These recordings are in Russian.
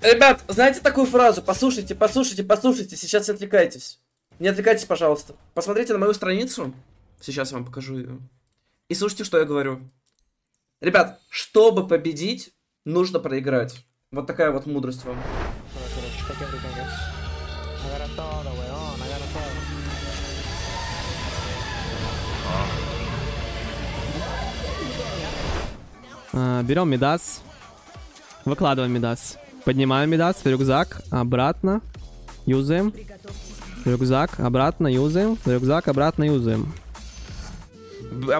Ребят, знаете такую фразу? Послушайте, послушайте, послушайте, сейчас не отвлекайтесь. Не отвлекайтесь, пожалуйста. Посмотрите на мою страницу. Сейчас я вам покажу ее. И слушайте, что я говорю. Ребят, чтобы победить, нужно проиграть. Вот такая вот мудрость вам. А, Берем Мидас. Выкладываем Мидас. Поднимаем Мидас рюкзак. Обратно. Юзаем. Рюкзак. Обратно юзаем. Рюкзак. Обратно юзаем.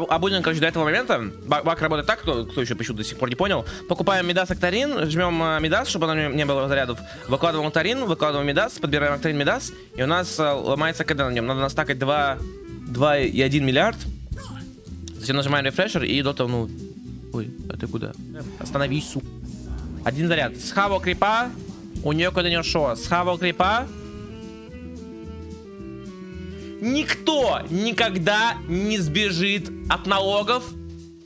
Абунин, короче, до этого момента, бак, работает так, кто, кто еще почему до сих пор не понял. Покупаем Мидас Актарин, жмем э, Мидас, чтобы на не было зарядов. Выкладываем Актарин, выкладываем Мидас, подбираем Актарин Мидас, и у нас э, ломается КД на нем. Надо настакать 2, 2 и 1 миллиард. Затем нажимаем рефрешер, и дота, ну... Ой, а ты куда? Остановись, су. Один заряд. Схавал крипа, у нее куда не шо. Схавал крипа, Никто никогда не сбежит от налогов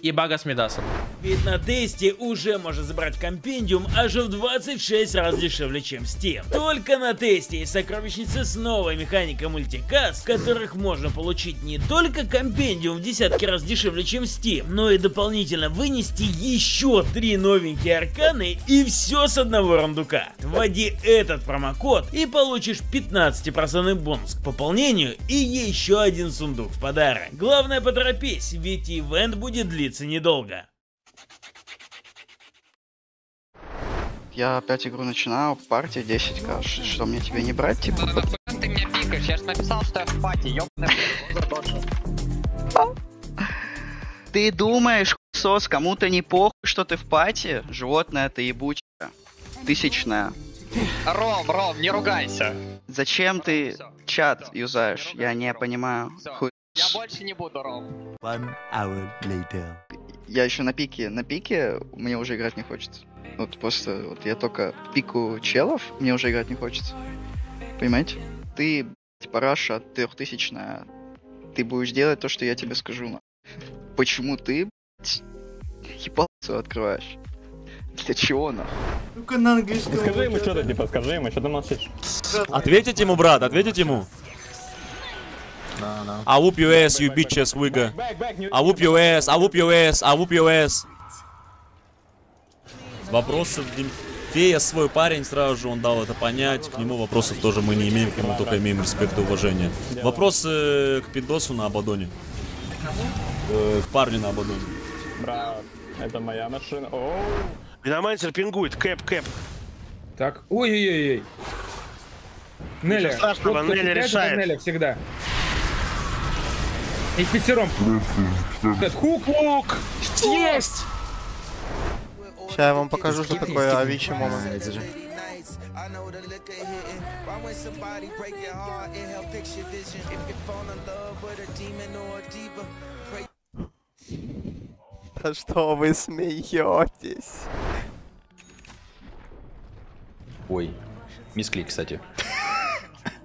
и бага с Медасом. Ведь на тесте уже можно забрать компендиум аж в 26 раз дешевле, чем Steam. Только на тесте есть сокровищница с новой механикой мультикаст, в которых можно получить не только компендиум в десятки раз дешевле, чем Steam, но и дополнительно вынести еще три новенькие арканы и все с одного рандука. Вводи этот промокод и получишь 15% бонус к пополнению и еще один сундук в подарок. Главное поторопись, ведь ивент будет длиться недолго. Я опять игру начинаю, партия 10к. Ш- Что, мне тебе не брать, типа? Ну, нахуя ты меня пикаешь? Я ж написал, что я в пати, ёбаный Ты думаешь, сос, кому-то не похуй, что ты в пати? Животное ты ебучка. Тысячная. Ром, Ром, не ругайся. Зачем ты чат юзаешь? Я не понимаю. Всё. Хуй. Я больше не буду, Ром. One hour later. Я еще на пике. На пике мне уже играть не хочется. Вот просто, вот я только пику челов, мне уже играть не хочется. Понимаете? Ты, типа, Раша трехтысячная. Ты будешь делать то, что я тебе скажу. на. Почему ты, ебалцу открываешь? Для чего, нахуй? Ну-ка на английском. Скажи ему что-то, типа, скажи ему, что ты молчишь. Ответить ему, брат, ответить ему. I whoop your ass, you bitches, не... I whoop your ass, I whoop your ass, I whoop your ass. Вопросов Фея свой парень, сразу же он дал это понять. К нему вопросов тоже мы не имеем, к нему только имеем респект и уважение. Вопросы к Пиндосу на Абадоне. Э, К парню на Абадоне. Брат, это моя машина. Оу. Виномансер пингует, кэп, кэп. Так, ой-ой-ой. Неля, Ничего страшного, Неля цепляет, решает. Неля всегда. И пятером. Хук-лук! Есть! Сейчас я вам покажу, что такое Авичи Мома. Да что вы смеетесь? Ой, мисклик, кстати.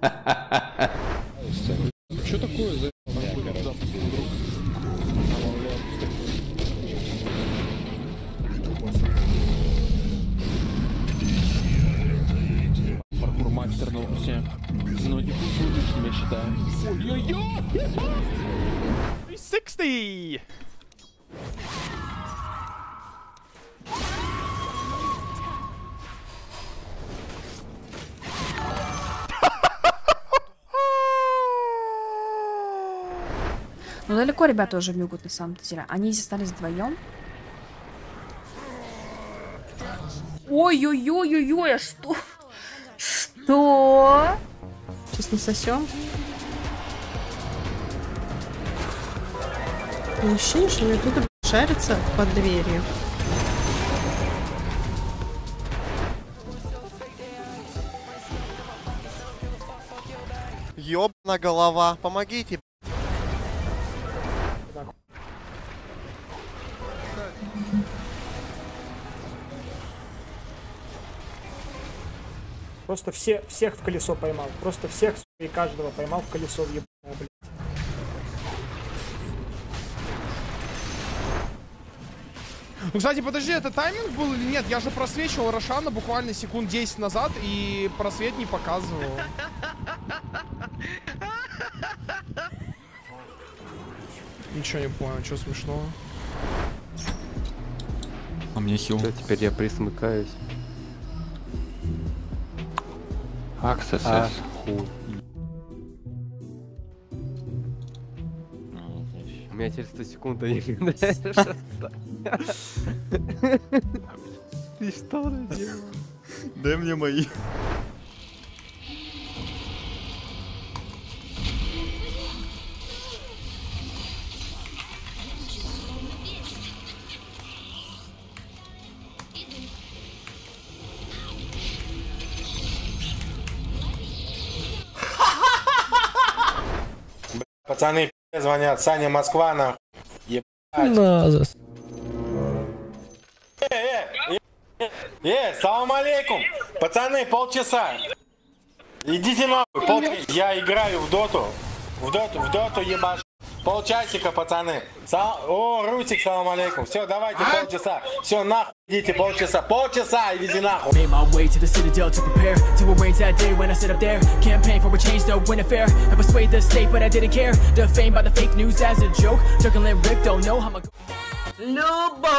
Что такое за... 360! Ну далеко ребята уже бегут на самом деле. Они здесь остались вдвоем. Ой-ой-ой-ой-ой, а что? Что? Сейчас насосем. Ощущение, что мне кто-то шарится под дверью. Ёбна голова, помогите. Просто все, всех в колесо поймал. Просто всех и каждого поймал в колесо в блядь. Ну, кстати, подожди, это тайминг был или нет? Я же просвечивал Рошана буквально секунд 10 назад, и просвет не показывал. Ничего не понял, что смешного? А мне хил. теперь я присмыкаюсь. Access А, хуй. Меня через 100 секунд решатся. Ты что наделал? Дай мне мои. Пацаны звонят, Саня Москва нахуй. Ебать. Назас. Э, э, э, э, салам алейкум. Пацаны, полчаса. Идите нахуй, пол... Я играю в доту. В доту, в доту ебаш. Полчасика, пацаны. Сал- О, Русик, салам алейкум. Все, давайте полчаса. Все, нахуй идите полчаса. Полчаса, идите нахуй. Made my way to the citadel to prepare to arrange that day when I sit up there. Campaign for a change, no win affair. I persuade the state, but I didn't care. Defamed by the fake news as a joke. Juggling Rick, don't know how my. Любовь.